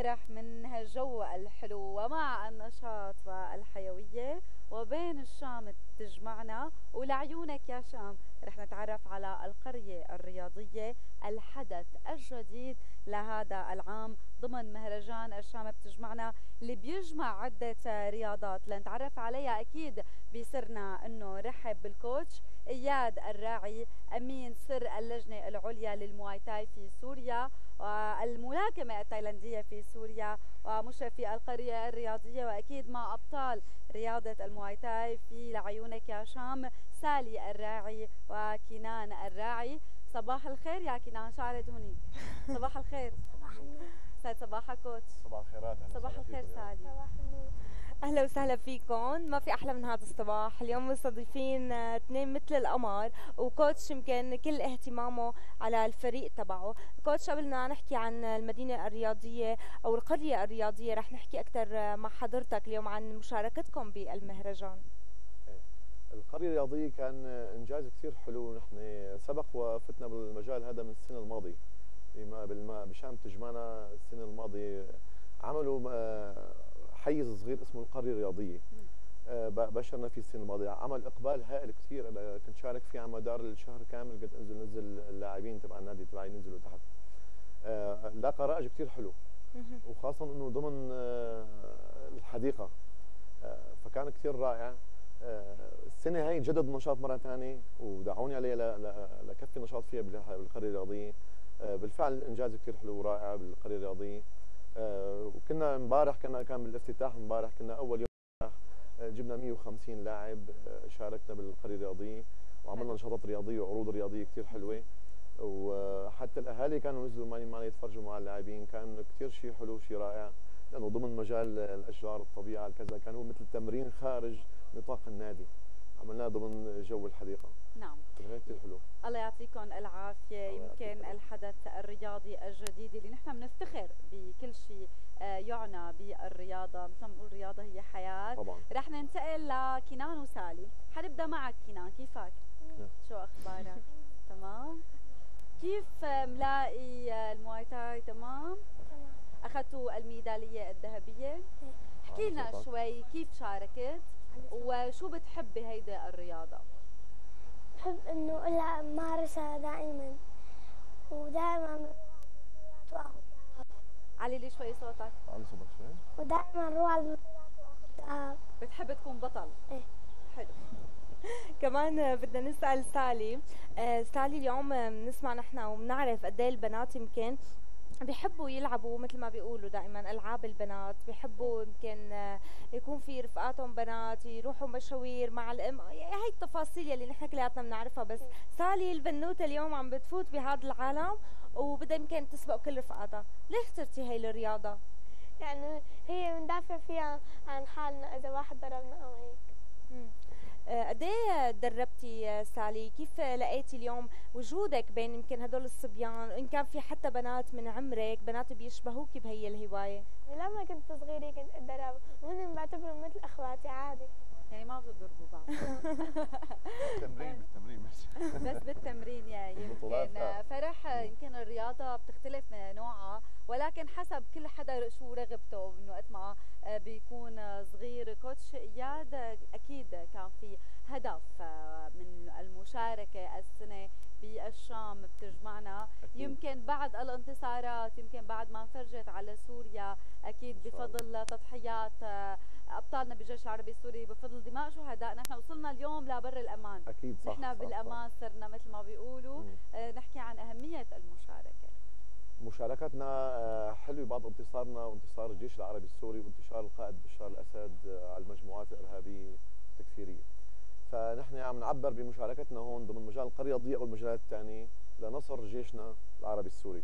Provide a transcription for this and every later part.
فرح من هالجو الحلو ومع النشاط والحيوية وبين الشام تجمعنا ولعيونك يا شام. رح نتعرف على القرية الرياضية الحدث الجديد لهذا العام ضمن مهرجان الشام. بتجمعنا اللي بيجمع عدة رياضات. لنتعرف عليها أكيد بيسرنا أنه رحب بالكوتش إياد الراعي أمين سر اللجنة العليا للمواي تاي في سوريا والملاكمة التايلاندية في سوريا ومشرف القرية الرياضية وأكيد مع أبطال رياضة المواي تاي في لعيونك يا شام. سالي الراعي وكنان الراعي. صباح الخير يا كنان شعرت هوني صباح الخير. صباح النور. سعد صباحك coach صباح الخيرات صباح الخير سالي. صباح النور. أهلا وسهلا فيكم. ما في أحلى من هذا الصباح. اليوم مستضيفين آه، اثنين مثل القمر وكوتش يمكن كل اهتمامه على الفريق تبعه. كوتش قبل ما نحكي عن المدينة الرياضية أو القرية الرياضية رح نحكي أكثر آه، مع حضرتك اليوم عن مشاركتكم بالمهرجان. القرية الرياضية كان إنجاز كثير حلو نحن سبق وفتنا بالمجال هذا من السنة الماضية. بما بالما بشام تجمعنا السنة الماضية. عملوا آه، حيز صغير اسمه القرية الرياضية. آه، بشرنا فيه السنة الماضية. عمل إقبال هائل كثير. أنا كنت شارك فيه على مدار الشهر كامل. قد أنزل نزل اللاعبين تبع النادي تبعي نزلوا تحت. آه، لاقى رائج كثير حلو. وخاصة إنه ضمن الحديقة. فكان كثير رائع. السنة هاي جدد النشاط مرة ثانية ودعوني ل- لكفي نشاط فيها بالقرية الرياضية. آه، بالفعل الإنجاز كثير حلو ورائع بالقرية الرياضية. آه، وكنا امبارح كنا كان بالافتتاح امبارح كنا أول يوم آه، جبنا 150 لاعب شاركنا بالقرية الرياضية وعملنا نشاطات رياضية وعروض رياضية كثير حلوة. وحتى الأهالي كانوا نزلوا معي معي يتفرجوا مع اللاعبين. كان كثير شيء حلو شيء رائع لأنه ضمن مجال الأشجار الطبيعة كذا كان هو مثل تمرين خارج نطاق النادي عملناه ضمن جو الحديقة نعم كان كثير حلو الله يعطيكم العافية الله يمكن. الحدث الرياضي الجديد اللي نحن بنفتخر بكل شيء آه، يعنى بالرياضة مثل ما بنقول الرياضة هي حياة طبعا رح ننتقل لكنان وسالي حنبدأ معك كنان كيفك؟ نعم. شو أخبارك؟ تمام؟ كيف ملاقي المواي تاي تمام؟ تمام أخذتوا الميدالية الذهبية؟ احكي لنا. شوي كيف شاركت وشو بتحبي هيدي الرياضة؟ بحب إنه ألعب مارسها دائما ودائما علي لي شوي صوتك. على صوتك شوي؟ ودائما نروح على بتحب تكون بطل؟ إيه. حلو. كمان بدنا نسأل سالي. آه، سالي اليوم بنسمع نحن وبنعرف قد إيه البنات يمكن بيحبوا يلعبوا مثل ما بيقولوا دائما ألعاب البنات بيحبوا يمكن آه، يكون في رفقاتهم بنات يروحوا مشاوير مع الأم هي التفاصيل يلي نحن كلياتنا بنعرفها. بس سالي البنوتة اليوم عم بتفوت بهذا العالم وبدها يمكن تسبق كل رفقاتها. ليه اخترتي هي الرياضة؟ يعني هي بندافع فيها عن حالنا إذا واحد ضربنا أو هيك. قد إيه تدربتي سالي؟ كيف لقيتي اليوم وجودك بين يمكن هدول الصبيان، ان كان في حتى بنات من عمرك، بنات بيشبهوك بهي الهواية؟ لما كنت صغيرة كنت اتدرب وهن بعتبرهم مثل أخواتي عادي يعني ما بتضربوا بعض. بالتمرين بالتمرين بس. بس بالتمرين البطولات، يمكن آه. فرح يمكن الرياضة بتختلف من نوعها ولكن حسب كل حدا شو رغبته انه وقت ما آه، بيكون صغير. كوتش إياد أكيد كان في هدف آه، من المشاركة السنة بالشام بتجمعنا أكيد. يمكن بعد الانتصارات يمكن بعد ما انفرجت على سوريا الله. بفضل تضحيات آه، أبطالنا بالجيش العربي السوري بفضل دماء شهدائنا نحن وصلنا اليوم لبر الأمان أكيد صح نحن صح، صح. بالامان صرنا مثل ما بيقولوا مم. آه، نحكي عن أهمية المشاركة مشاركتنا آه، حلوة بعد انتصارنا وانتصار الجيش العربي السوري وانتشار القائد بشار الأسد آه، على المجموعات الإرهابية التكفيرية. فنحن عم نعبر بمشاركتنا هون ضمن مجال القرية الرياضيه أو المجالات الثانية لنصر جيشنا العربي السوري.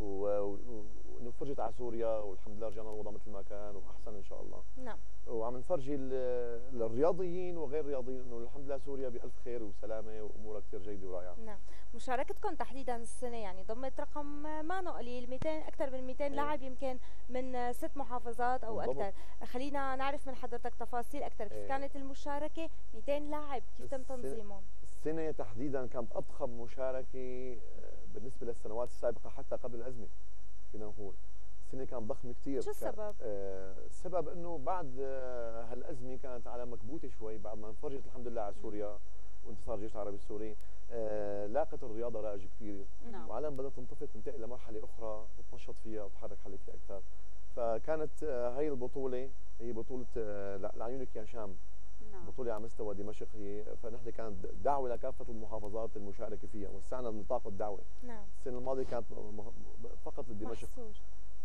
ونفرجت على سوريا والحمد لله رجعنا الوضع مثل ما كان وأحسن إن شاء الله. نعم وعم نفرجي الرياضيين وغير الرياضيين إنه الحمد لله سوريا بألف خير وسلامة وأمورها كثير جيدة ورائعة. نعم مشاركتكم تحديدا السنة يعني ضمت رقم ما قليل 200 أكثر من 200 لاعب يمكن من ست محافظات أو. أكثر خلينا نعرف من حضرتك تفاصيل أكثر كيف إيه. كانت المشاركة 200 لاعب كيف تم تنظيمهم السنة تحديدا كانت أضخم مشاركة بالنسبة للسنوات السابقة حتى قبل الأزمة فينا نقول. السنة كان ضخم كثير شو السبب؟ آه السبب إنه بعد آه هالأزمة كانت على مكبوتة شوي. بعد ما انفرجت الحمد لله على سوريا وانتصار الجيش العربي السوري آه لاقت الرياضة رائج كثير نعم. وعالم بدأت تنطفي تنتقل لمرحلة أخرى تتنشط فيها وتحرك حالها فيها أكثر. فكانت آه هي البطولة هي بطولة آه لعيونك يا شام بطوله على مستوى دمشق هي فنحن كانت دعوة لكافه المحافظات المشاركة فيها وسعنا نطاق الدعوة. نعم. السنة الماضية كانت فقط لدمشق. محصور.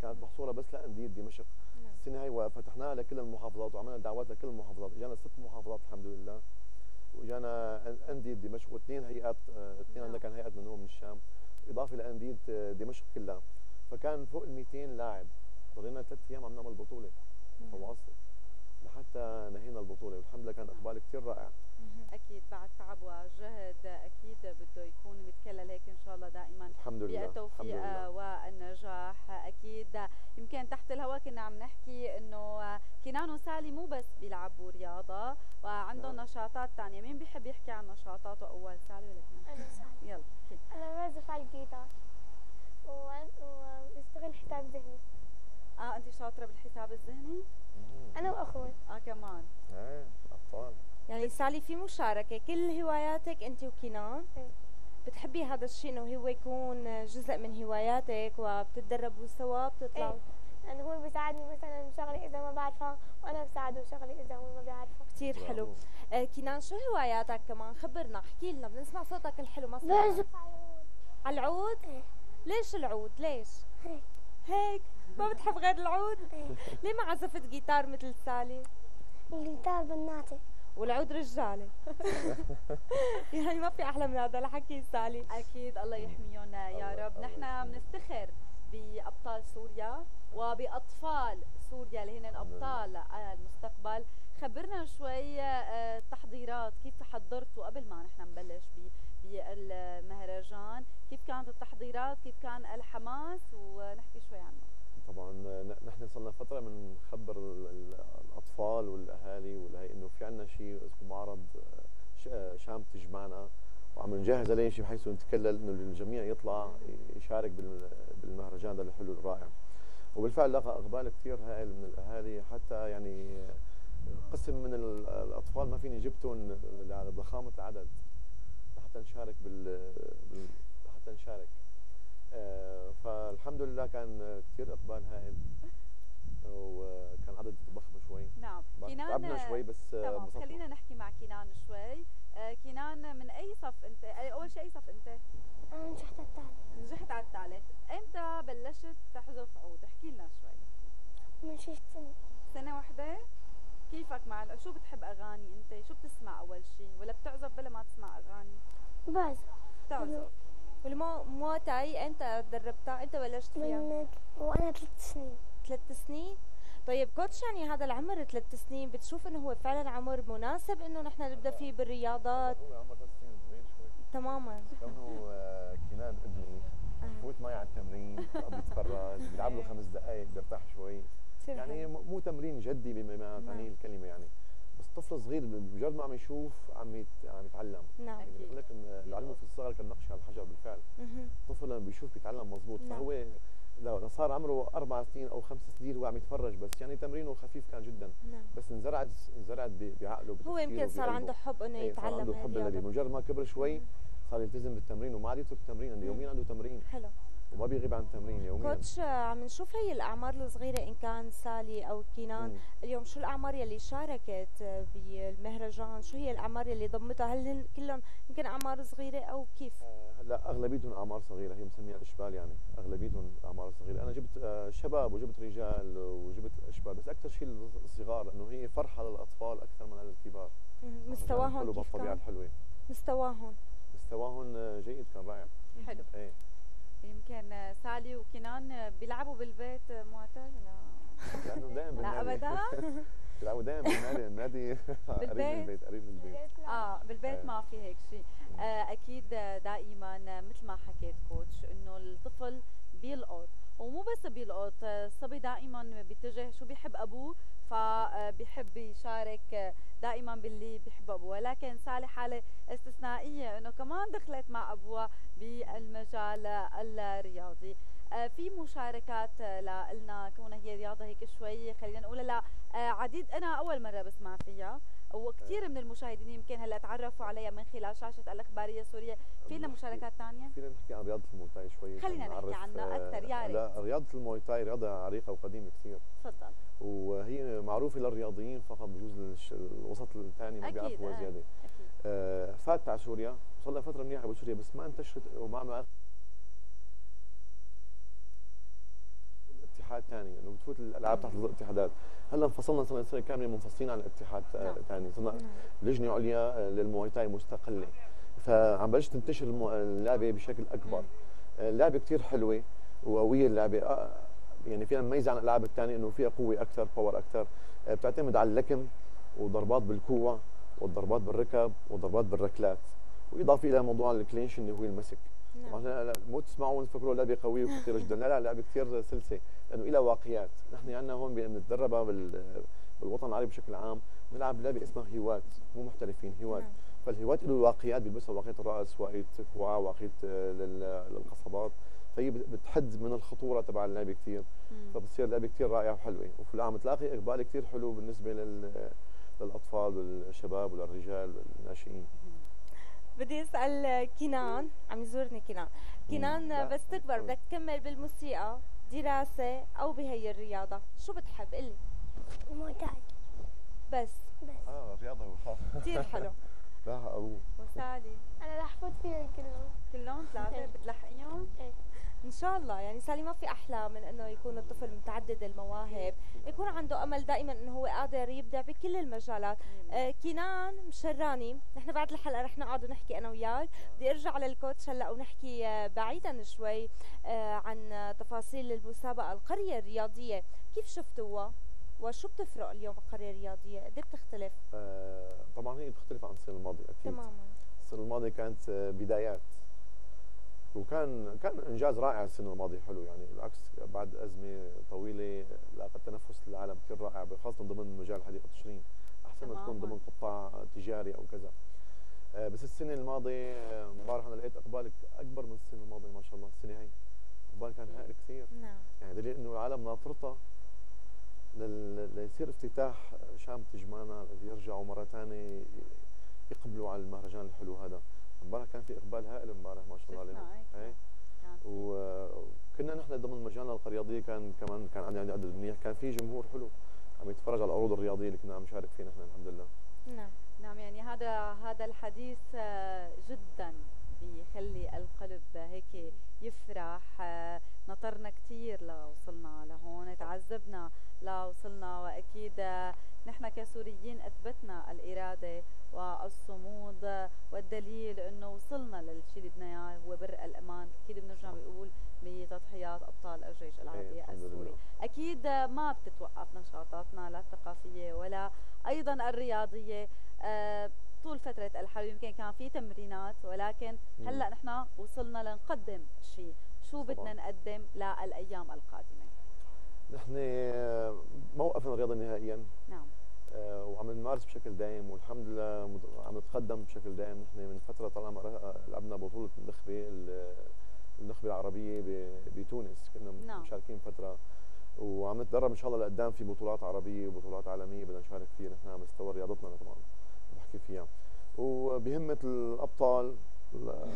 كانت محصورة بس لأندية دمشق. نعم. السنة هي وفتحناها لكل المحافظات وعملنا دعوات لكل المحافظات. إجانا ست محافظات الحمد لله. وإجانا أندية دمشق واثنين هيئات آه، اثنين نعم. عندنا كان هيئات من هون من الشام. إضافة لأندية آه، دمشق كلها. فكان فوق ال 200 لاعب. ضلينا ثلاث أيام عم نعمل بطولة. متواصله لحتى نهينا البطولة. والحمد لله كان إقبال كثير رائع مهم. أكيد بعد تعب وجهد أكيد بده يكون متكلل هيك ان شاء الله دائما الحمد لله الحمد بالتوفيق لله والنجاح أكيد يمكن تحت الهواء كنا عم نحكي انه كنان وسالي مو بس بيلعبوا رياضه وعندهم نعم. نشاطات ثانية مين بيحب يحكي عن نشاطاته اول سالي ولا كنان أنا سعد يلا احكي. أنا بعزف على الجيتار وعن- وبشتغل حساب ذهني آه انت شاطره بالحساب الذهني مم. أنا وأخوي آه كمان إيه ابطال سالي في مشاركة. كل هواياتك أنت وكنان. بتحبي هذا الشيء إنه هو يكون جزء من هواياتك وبتتدربوا سوا بتطلعوا؟ يعني هو بيساعدني مثلا بشغلة إذا ما بعرفها وأنا بساعده بشغلة إذا هو ما بيعرفها كثير حلو. آه كنان شو هواياتك كمان؟ خبرنا احكي لنا. بنسمع صوتك الحلو ما بعزف على على العود؟ إيه. ليش العود؟ ليش؟ هيك. هيك؟ ما بتحب غير العود؟ إيه. ليه ما عزفت جيتار مثل سالي؟ الجيتار بناتي والعود رجالي يعني ما في أحلى من هذا الحكي سالي. أكيد الله يحميهم يا الله- رب. الله نحن. بنفتخر بأبطال سوريا وبأطفال سوريا اللي هن. أبطال المستقبل. خبرنا شوي آه، التحضيرات كيف تحضرتوا قبل ما نحن نبلش ب- بالمهرجان كيف كانت التحضيرات؟ كيف كان الحماس؟ ونحكي شوي عنه. طبعا نحن صرنا فترة ال- ال- الأطفال والأهالي والهي إنه في عندنا شيء اسمه معرض شام تجمعنا. وعم نجهز عليه شيء بحيث نتكلل إنه الجميع يطلع يشارك بال- بالمهرجان ده الحلو الرائع. وبالفعل لقى أقبال كثير هائل من الأهالي حتى يعني قسم من ال- الأطفال ما فيني جبتهم على ضخامة العدد. لحتى نشارك بال. لحتى نشارك. فالحمد لله كان كثير إقبال هائل. وكان عدد ضخم شوي. نعم. كنان تعبنا شوي بس آه، تمام. خلينا نحكي مع كنان شوي. آه، كنان من أي صف أنت؟ أي- أول شيء أي صف أنت؟ أنا نجحت الثالث نجحت على الثالث إمتى بلشت تحذف عود احكي لنا شوي. من شي سنة. سنة واحدة. كيفك مع ال- شو بتحب أغاني أنت؟ شو بتسمع أول شيء ولا بتعزف بلا ما تسمع أغاني؟ بعزف. بتعزف. والمو مواي تاي إمتى تدربتها؟ إمتى بلشت فيها؟ من وأنا ثلاث سنين. ثلاث سنين؟ طيب coach يعني هذا العمر ثلاث سنين بتشوف إنه هو فعلا عمر مناسب إنه نحن نبدأ فيه بالرياضات؟ هو عمره ثلاث سنين صغير شوي. تماما. كونه آه، كنان ابني آه. فوت معي على التمرين بيتفرج بيلعب له خمس دقائق بيرتاح شوي. يعني مو تمرين جدي بما. تعنيه الكلمة يعني. طفل صغير بمجرد ما عم يشوف عم يت- عم يتعلم نعم يعني. بقول لك العلم في الصغر كالنقش على الحجر بالفعل. الطفل لما بيشوف بيتعلم مزبوط نعم. فهو لو صار عمره أربع سنين أو خمس سنين هو عم يتفرج بس يعني تمرينه خفيف كان جدا نعم بس انزرعت انزرعت بعقله هو يمكن صار. عنده حب إنه إيه، صار يتعلم عنده الحب الذي الرياضة. مجرد ما كبر شوي. صار يلتزم بالتمرين وما عاد يترك التمرين عنده. يوميا عنده تمرين حلو وما بيغيب عن التمرين يوميا. كوتش آه، عم نشوف هي الأعمار الصغيرة إن كان سالي أو كينان. مم. اليوم شو الأعمار يلي شاركت آه، بالمهرجان؟ شو هي الأعمار يلي ضمتها؟ هل هن كلهم يمكن أعمار صغيرة أو كيف؟ آه، هلأ أغلبيتهم أعمار صغيرة هي مسميها الاشبال يعني. أغلبيتهم أعمار صغيرة. أنا جبت آه، شباب وجبت رجال وجبت إشبال بس أكثر شيء الصغار لأنه هي فرحة للأطفال أكثر من للكبار. مستواهم كيف كان؟ الحلوة. مستواهم؟ مستواهم آه، جيد كان رائع. حلو. إيه. يمكن سالي وكنان بيلعبوا بالبيت معتاد لا. لأنه دائما لا أبدا. بيلعبوا دائما بالنادي. النادي قريب من بالبيت؟ البيت قريب من البيت. آه بالبيت. ما في هيك شيء. آه أكيد دائما مثل ما حكيت كوتش إنه الطفل بيلقط. ومو بس بيلقط آه، الصبي دائما بيتجه شو بيحب أبوه فبيحب يشارك آه، دائما باللي بيحب أبوه. ولكن سالي حاله استثنائيه إنه كمان دخلت مع أبوها بالمجال آه، الرياضي. آه، في مشاركات آه، لنا كونها هي رياضة هيك شوي خلينا نقول لا آه، عديد أنا أول مرة بسمع فيها. وكثير من المشاهدين يمكن هلا تعرفوا عليها من خلال شاشة الأخبارية السورية. في لنا مشاركات ثانية فينا نحكي عن رياضة المويتاي شوي خلينا نحكي عنها آه، أكثر، يا ريت. لا رياضة المويتاي رياضة عريقة وقديمة كثير. تفضل. وهي معروفة للرياضيين فقط بجوز الوسط الثاني ما بيعرفوها آه. زيادة. أكيد. آه، فاتت على سوريا صار لها فترة منيحة بسوريا بس ما انتشرت وما ما اتحاد ثاني انه بتفوت الألعاب تحت الاتحادات. هلأ انفصلنا صرنا سنة كاملة منفصلين عن الاتحاد نعم. ثاني صرنا لجنة عليا آه، للمواي مستقلة. فعم بلش تنتشر اللعبة بشكل أكبر. مم. آه، اللعبه كثير حلوة وقوية اللعبة. آه، يعني فينا نميزها عن الألعاب الثانية إنه فيها قوة أكثر باور أكثر آه، بتعتمد على اللكم وضربات بالكوع والضربات بالركب والضربات بالركلات. وإضافة إلى موضوع الكلينش اللي هو المسك. نعم. مو تسمعوا تفكروا لعبه قويه وخطيره جدا. لا لا لعبه كثير سلسه لأنه لها واقيات نحن عندنا هون بنتدربها بال بالوطن العربي بشكل عام نلعب لعبة اسمها هواة مو محترفين هواة نعم. فالهواة له الواقيات بيلبسها واقية الرأس واقية كوعة واقية آه، لل- للقصبات. فهي بت- بتحد من الخطورة تبع اللعبة كثير. فبتصير لعبة كثير رائعة وحلوة. وفي عم تلاقي إقبال كثير حلو بالنسبة لل للأطفال والشباب وللرجال والناشئين. بدي أسأل كنان عم يزورني كنان كنان بس تكبر. بدك تكمل بالموسيقى دراسة أو بهي الرياضة. شو بتحب؟ قلي موتاي بس. آه رياضة كثير حلو. لا أبوه وسالي. أنا رح فوت فيهم كلهم. كلهم ثلاثة؟ إيه. بتلحقيهم؟ إن شاء الله. يعني سالي ما في أحلى من إنه يكون الطفل متعدد المواهب. يكون عنده أمل دائما إنه هو قادر يبدع بكل المجالات. آه كنان مشراني. نحن بعد الحلقة رح نقعد ونحكي أنا وياك. بدي أرجع للكوتش هلأ ونحكي آه بعيدا شوي آه عن تفاصيل المسابقة القرية الرياضية. كيف شفتوها؟ وشو بتفرق اليوم القرية الرياضية؟ قد إيه بتختلف؟ آه طبعا هي بتختلف عن السنة الماضية أكيد. تماما. السنة الماضية كانت بدايات. وكان كان إنجاز رائع السنة الماضية حلو يعني. بالعكس بعد أزمة طويلة لاقى التنفس للعالم كثير رائع خاصة ضمن مجال حديقة تشرين. أحسن ما تكون. ضمن قطاع تجاري أو كذا. آه، بس السنة الماضية آه، امبارح أنا لقيت إقبال أكبر من السنة الماضية ما شاء الله. السنة هي إقبال كان هائل كثير. نعم. يعني دليل إنه العالم ناطرتها ليصير افتتاح شام تجمانا يرجعوا مرة ثانية يقبلوا على المهرجان الحلو هذا. امبارح كان في إقبال هائل امبارح ما شاء الله عليهم. إيه؟ في. وكنا نحن ضمن مجالنا الرياضيه كان كمان كان عندنا عدد منيح. كان في جمهور حلو عم يتفرج على العروض الرياضية اللي كنا عم نشارك فيها نحن الحمد لله. نعم نعم. يعني هذا هذا الحديث آه، جدا بيخلي القلب هيك يفرح. آه، نطرنا كثير لوصلنا لهون تعذبنا لوصلنا وأكيد آه، نحن كسوريين أثبتنا الإرادة والصمود والدليل إنه وصلنا للشيء اللي بدنا إياه هو بر الأمان. أكيد بنرجع بنقول بتضحيات أبطال الجيش إيه، العربي السوري. أكيد ما بتتوقف نشاطاتنا لا الثقافية ولا أيضا الرياضية. آه، طول فترة الحرب يمكن كان في تمرينات ولكن. هلأ نحن وصلنا لنقدم شيء شو بدنا. نقدم للأيام القادمة؟ نحن آه، ما وقفنا الرياضه نهائيا. نعم. آه، وعم نمارس بشكل دائم والحمد لله عم نتقدم بشكل دائم. نحن من فترة طالما ر- لعبنا بطولة النخبة ال- النخبة العربية بتونس. كنا نعم. مشاركين فترة. وعم نتدرب إن شاء الله لقدام في بطولات عربية وبطولات عالمية بدنا نشارك فيها. نحن على مستوى رياضتنا طبعا بحكي فيها. وبهمة الأبطال ال-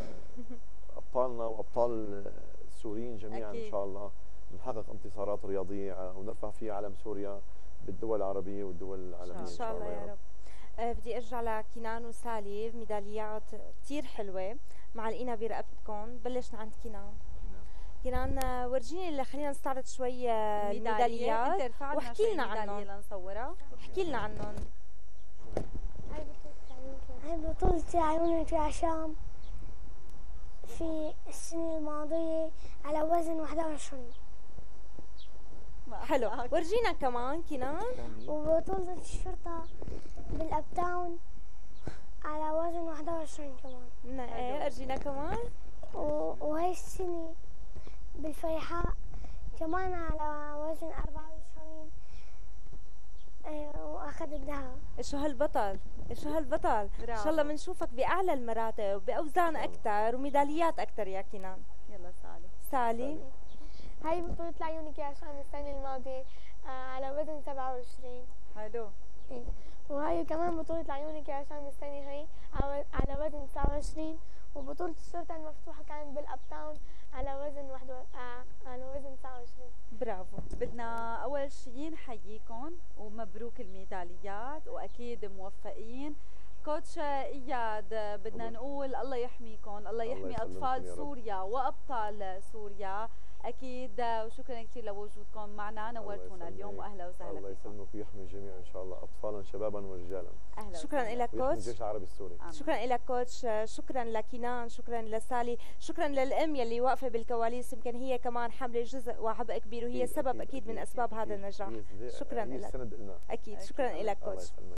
أبطالنا وأبطال السوريين جميعا أكيد. ان شاء الله. نحقق انتصارات رياضية ونرفع فيها علم سوريا بالدول العربية والدول العالمية إن شاء الله يا رب. آه، بدي أرجع لكنان وسالي ميداليات كثير حلوة معلقينها برقبتكم بلشنا عند كنان كنان آه، ورجيني اللي خلينا نستعرض شوي آه، الميداليات. واحكي لنا عنهم. لنصورها. احكي لنا عنهم. هاي بطولة هاي بطولتي عيونك يا شام؟ في السنة الماضية على وزن 21 حلو. ورجينا كمان كنان وبطولة الشرطة بالأب تاون على وزن 21 كمان. إيه ارجينا كمان. و- وهي السنة بالفيحاء كمان على وزن 24 إيه، وأخذ الذهب. شو هالبطل؟ شو هالبطل؟ إن. شاء الله بنشوفك بأعلى المراتب بأوزان أكثر وميداليات أكثر يا كنان. يلا سالي. سالي. هاي بطولة لعيونك يا شام السنة الماضية آه، على وزن 27 حلو. إيه. وهاي كمان بطولة لعيونك يا هشام السنة هي على على وزن 29 وبطولة الشرطة المفتوحة كانت بالأب تاون على وزن واحد و... آه، على وزن 29 برافو. بدنا أول شيء نحييكم ومبروك الميداليات وأكيد موفقين. كوتش إياد بدنا الله. نقول الله يحميكم الله الله يحمي يا رب. سوريا وأبطال سوريا. أكيد وشكرا كثير لوجودكم معنا. نورتونا اليوم. واهلا وسهلا الله يسلمك ويحمي الجميع إن شاء الله اطفالا شبابا ورجالا. أهلا شكرا. لك كوتش. الجيش العربي السوري. آمين. شكرا لك كوتش. شكرا لكنان شكرا لسالي. شكرا للأم يلي واقفة بالكواليس. يمكن هي كمان حامله جزء وعبء كبير وهي أكيد، سبب أكيد، أكيد من أكيد، أسباب هذا. النجاح. شكراً هي لك. لنا أكيد. شكرا. لك الله كوتش. يسلمك.